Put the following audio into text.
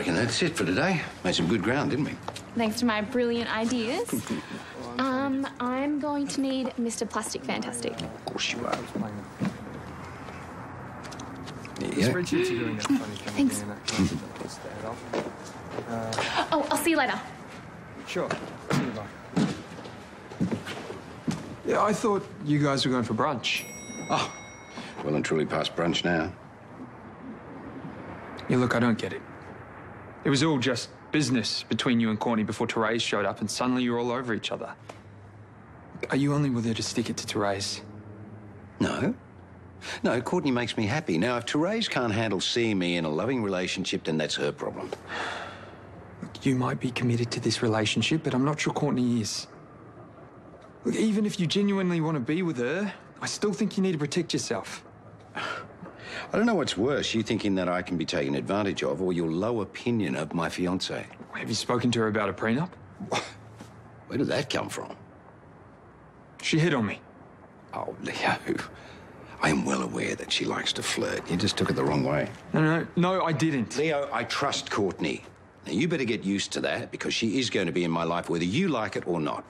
reckon that's it for today. Made some good ground, didn't we? Thanks to my brilliant ideas. um, I'm going to need Mr. Plastic Fantastic. Of course you are. Yeah. spreadsheets are doing funny thing Thanks. again, that kind of just add up. Oh, I'll see you later. Sure. See you, bye. Yeah, I thought you guys were going for brunch. Oh, well and truly past brunch now. Yeah, look, I don't get it. It was all just business between you and Courtney before Terese showed up, and suddenly you're all over each other. Are you only with her to stick it to Terese? No. No, Courtney makes me happy. Now, if Terese can't handle seeing me in a loving relationship, then that's her problem. You might be committed to this relationship, but I'm not sure Courtney is. Look, even if you genuinely want to be with her, I still think you need to protect yourself. I don't know what's worse, you thinking that I can be taken advantage of, or your low opinion of my fiancée. Have you spoken to her about a prenup? Where did that come from? She hit on me. Oh, Leo. I am well aware that she likes to flirt. You just took it the wrong way. No, no, no, I didn't. Leo, I trust Courtney. Now, you better get used to that because she is going to be in my life whether you like it or not.